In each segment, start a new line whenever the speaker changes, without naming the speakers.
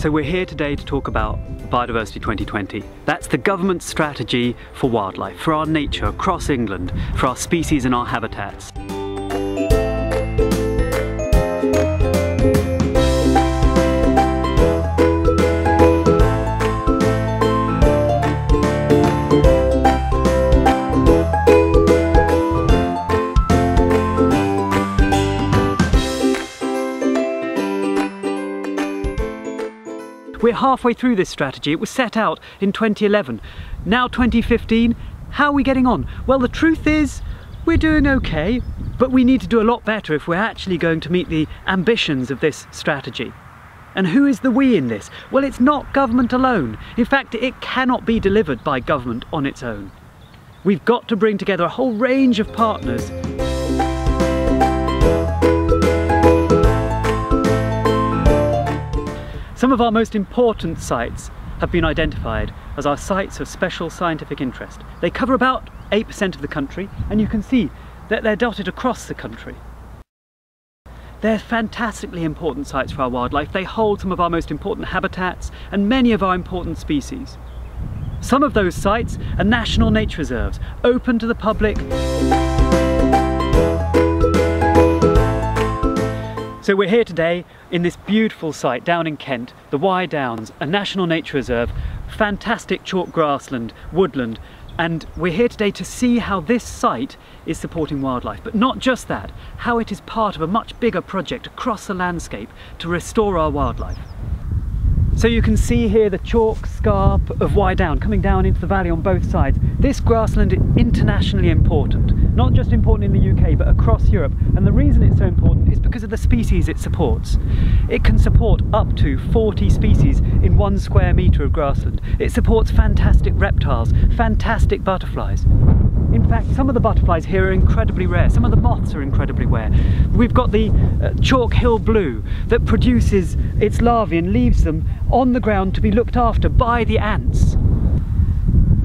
So we're here today to talk about Biodiversity 2020. That's the government strategy for wildlife, for our nature across England, for our species and our habitats. We're halfway through this strategy. It was set out in 2011. Now 2015, how are we getting on? Well, the truth is, we're doing okay, but we need to do a lot better if we're actually going to meet the ambitions of this strategy. And who is the we in this? Well, it's not government alone. In fact, it cannot be delivered by government on its own. We've got to bring together a whole range of partners Some of our most important sites have been identified as our sites of special scientific interest. They cover about 8% of the country and you can see that they're dotted across the country. They're fantastically important sites for our wildlife. They hold some of our most important habitats and many of our important species. Some of those sites are national nature reserves, open to the public. So we're here today in this beautiful site down in Kent, the Wye Downs, a national nature reserve, fantastic chalk grassland, woodland, and we're here today to see how this site is supporting wildlife. But not just that, how it is part of a much bigger project across the landscape to restore our wildlife. So you can see here the chalk scarp of Wye Down coming down into the valley on both sides. This grassland is internationally important, not just important in the UK but across Europe and the reason it's so important the species it supports. It can support up to 40 species in one square metre of grassland. It supports fantastic reptiles, fantastic butterflies. In fact, some of the butterflies here are incredibly rare. Some of the moths are incredibly rare. We've got the uh, chalk hill blue that produces its larvae and leaves them on the ground to be looked after by the ants.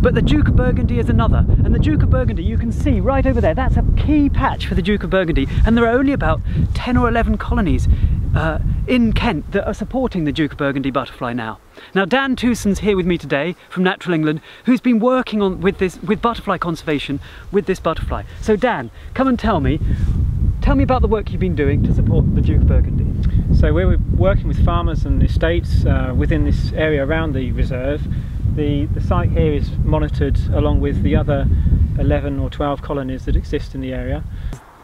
But the Duke of Burgundy is another, and the Duke of Burgundy you can see right over there, that's a key patch for the Duke of Burgundy, and there are only about 10 or 11 colonies uh, in Kent that are supporting the Duke of Burgundy butterfly now. Now Dan Tewson's here with me today from Natural England who's been working on with this with butterfly conservation with this butterfly. So Dan, come and tell me tell me about the work you've been doing to support the Duke of Burgundy.
So we're working with farmers and estates uh, within this area around the reserve. The, the site here is monitored along with the other 11 or 12 colonies that exist in the area.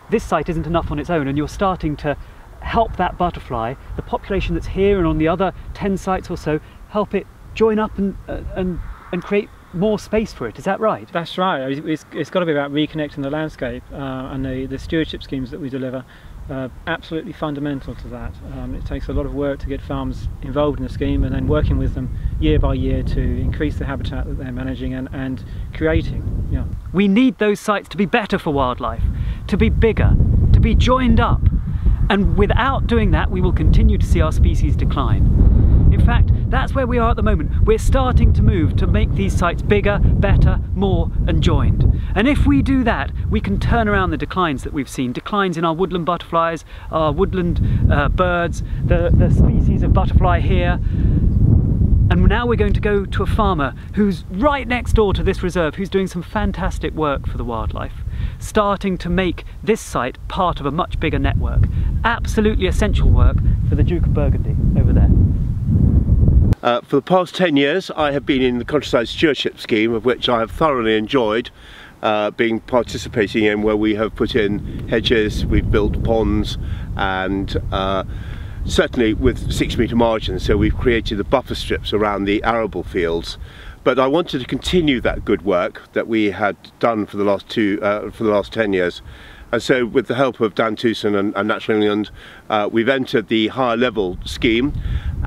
This site isn't enough on its own and you're starting to help that butterfly, the population that's here and on the other 10 sites or so, help it join up and, uh, and, and create more space for it, is that right?
That's right, it's, it's got to be about reconnecting the landscape uh, and the, the stewardship schemes that we deliver uh, absolutely fundamental to that. Um, it takes a lot of work to get farms involved in the scheme and then working with them year by year to increase the habitat that they're managing and, and creating. Yeah.
We need those sites to be better for wildlife, to be bigger, to be joined up and without doing that, we will continue to see our species decline. In fact, that's where we are at the moment. We're starting to move to make these sites bigger, better, more and joined. And if we do that, we can turn around the declines that we've seen. Declines in our woodland butterflies, our woodland uh, birds, the, the species of butterfly here, and now we're going to go to a farmer who's right next door to this reserve, who's doing some fantastic work for the wildlife, starting to make this site part of a much bigger network. Absolutely essential work for the Duke of Burgundy over there.
Uh, for the past 10 years I have been in the countryside stewardship scheme of which I have thoroughly enjoyed uh, being participating in where we have put in hedges, we've built ponds and uh, certainly with six metre margins. So we've created the buffer strips around the arable fields. But I wanted to continue that good work that we had done for the last two uh, for the last 10 years and so with the help of Dan Tewson and, and Natural England uh, we've entered the higher level scheme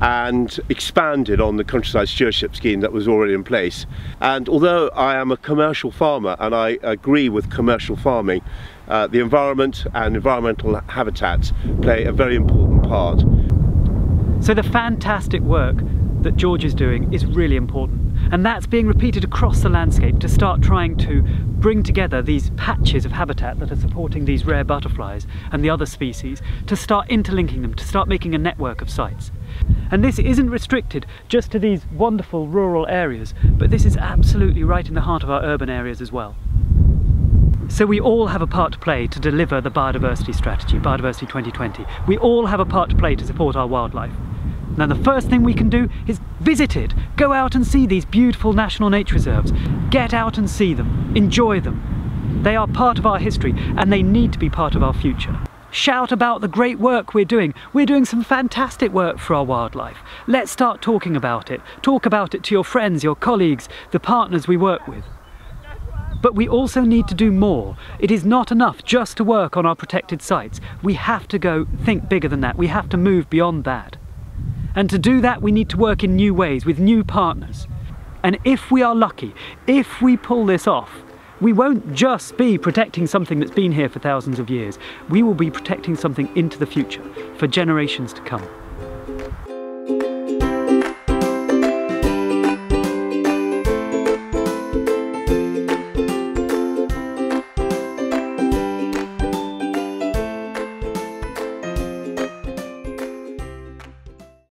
and expanded on the countryside stewardship scheme that was already in place and although I am a commercial farmer and I agree with commercial farming uh, the environment and environmental habitats play a very important part.
So the fantastic work that George is doing is really important. And that's being repeated across the landscape to start trying to bring together these patches of habitat that are supporting these rare butterflies and the other species, to start interlinking them, to start making a network of sites. And this isn't restricted just to these wonderful rural areas, but this is absolutely right in the heart of our urban areas as well. So we all have a part to play to deliver the biodiversity strategy, Biodiversity 2020. We all have a part to play to support our wildlife. Now the first thing we can do is visit it. Go out and see these beautiful national nature reserves. Get out and see them. Enjoy them. They are part of our history and they need to be part of our future. Shout about the great work we're doing. We're doing some fantastic work for our wildlife. Let's start talking about it. Talk about it to your friends, your colleagues, the partners we work with. But we also need to do more. It is not enough just to work on our protected sites. We have to go think bigger than that. We have to move beyond that. And to do that, we need to work in new ways with new partners. And if we are lucky, if we pull this off, we won't just be protecting something that's been here for thousands of years. We will be protecting something into the future for generations to come.